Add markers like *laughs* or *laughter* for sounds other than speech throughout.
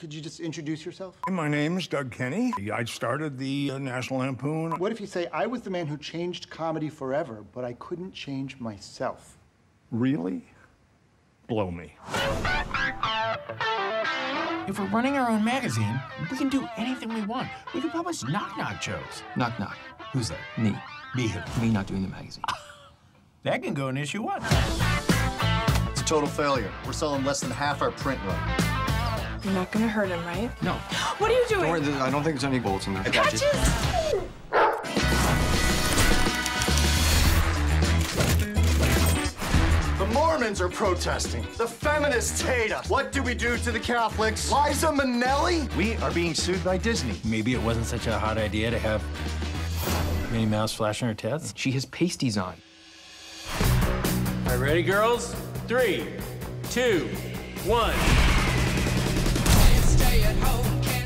Could you just introduce yourself? My name is Doug Kenny. I started the uh, National Lampoon. What if you say, I was the man who changed comedy forever, but I couldn't change myself? Really? Blow me. If we're running our own magazine, we can do anything we want. We can publish knock-knock jokes. Knock, knock. Who's that? Me. Me who? Me not doing the magazine. *laughs* That can go in issue one. It's a total failure. We're selling less than half our print run. You're not gonna hurt him, right? No. What are you doing? Don't worry, I don't think there's any bullets in there. Patches! The Mormons are protesting. The feminists hate us. What do we do to the Catholics? Liza Minnelli? We are being sued by Disney. Maybe it wasn't such a hot idea to have Minnie Mouse flashing her tits. She has pasties on. All right, ready, girls? Three, two, one.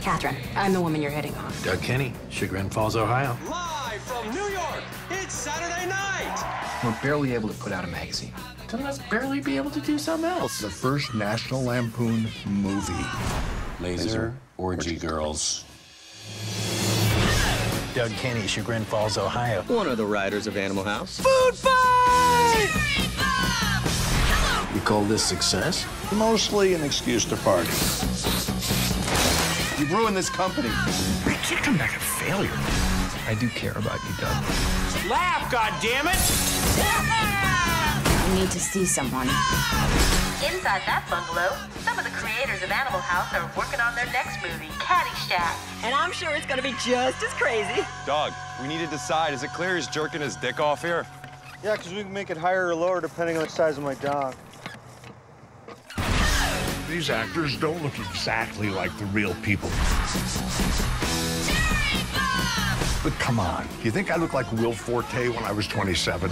Catherine, I'm the woman you're hitting on. Doug Kenny, Chagrin Falls, Ohio. Live from New York, it's Saturday night. We're barely able to put out a magazine. Then let's barely be able to do something else. The first National Lampoon movie. Laser, Orgy Girls. Doug Kenny, Chagrin Falls, Ohio. One of the writers of Animal House. Food fight! You call this success? Mostly an excuse to party. You've ruined this company. I can't come back a failure. I do care about you, Doug. Laugh, goddammit! You need to see someone. Inside that bungalow, some of the creators of Animal House are working on their next movie, Caddyshack. And I'm sure it's gonna be just as crazy. Dog, we need to decide. Is it clear he's jerking his dick off here? Yeah, because we can make it higher or lower depending on the size of my dog. These actors don't look exactly like the real people. But come on, you think I look like Will Forte when I was 27?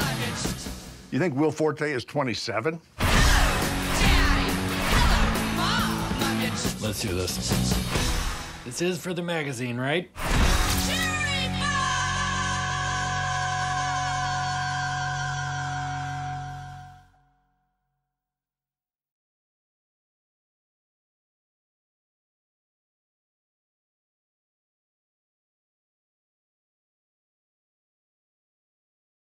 You think Will Forte is 27? Let's do this. This is for the magazine, right?